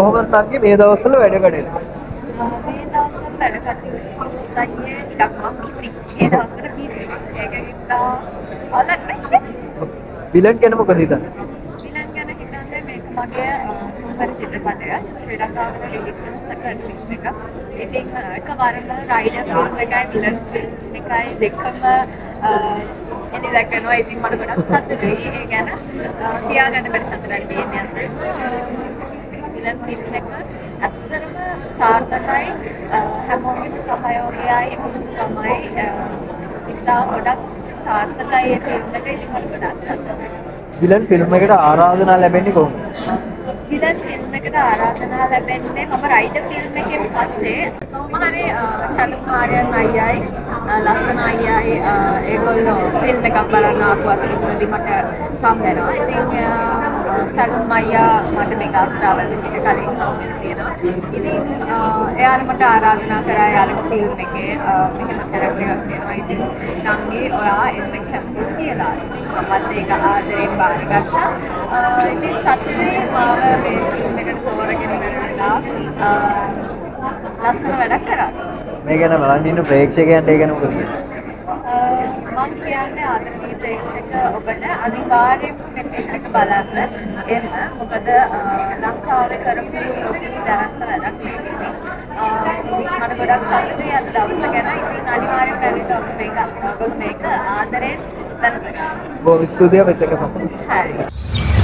කොහොමද නංගි මේ දවස්වල වැඩ කටයුතු? මේ දවස්වල වැඩ කටයුතු අයියේ ටිකක් මම බිසි. මේ දවස්වල බිසි. ඒක හින්දා අලක් විලන් ගැන මොකද හිතන්නේ? විලන් ගැන හිතන්නේ මේක මගේ තුන්වැනි චිත්‍රපටය. ශ්‍රී ලංකාවේ රිලීස් වෙන සෙකන්ඩ් ෆිල්ම් එක. ඉතින් එකවරම රයිඩර් ෆිල්ම් එකයි විලන් ෆිල්ම් එකයි දෙකම එලි දැක්කනවා. ඉතින් මට ගොඩක් සතුටුයි. ඒ ගැන කියාගන්න බැරි සතුටක් තියෙන්නේ අතට. විලන් ෆිල්ම් එක ඇත්තටම සාර්ථකයි හැමෝගෙම සහයෝගයයි තමයි නිසා ගොඩක් සාර්ථකයි ඒ ෆිල්ම් එක ඉතින් මට ගොඩක් සතුටුයි. විලන් ෆිල්ම් එකට ආරාධනා ලැබෙන්නේ කොහොමද? විලන් ෆිල්ම් එකට ආරාධනා ලැබෙන්නේ මම රයිඩර් ෆිල්ම් එකෙන් පස්සේ කොහොම හරි කලුම් ආර්යන් අයියයි ලස්සන අයියයි ඒගොල්ලෝ ෆිල්ම් එකක් බලන්න ආපු අතරතුරදී මට හම් වෙනවා. ඉතින් කලුම් අයියා මට මෙගා ස්ටාර් වලින් එක කලින් හම් වෙලා තියෙනවා. ඉතින් එයාලා මට ආරාධනා කරා එයාලගේ ෆිල්ම් එකේ මෙහෙම කැරක්ටර් එකක් තියෙනවා. ඉතින් නංගි ඔයා එන්න කැමතිද කියලා. මමත් ඒක ආදරෙන් බාරගත්තා. ඉතින් සතුටුයි මාව මේ ෆිල්ම් එකට තෝරගෙන ඉවරලා ලස්සන වැඩක් කරා. මේ ගැන බලන් ඉන්න ප්‍රේක්ෂකයන්ට ඒ ගැන මොකද කියන්නේ? මම කියන්නේ ආදරණීය ප්‍රේක්ෂක ඔබට අනිවාර්යයෙන්ම මේ ෆිල්ම් එක බලන්න එන්න. මොකද ලංකාවේ කරපු ලොකු දැනත්ත වැඩක් මේකේ. මට ගොඩක් සතුටුයි අද දවස ගැන. ඉතින් අනිවාර්යෙන්ම ඇවිත් ඔබ මේක ඔබ මේක ආදරෙන් බලන්න. බොහොම ස්තුතියි අපිත් එක්ක සම්බන්ධ හරි.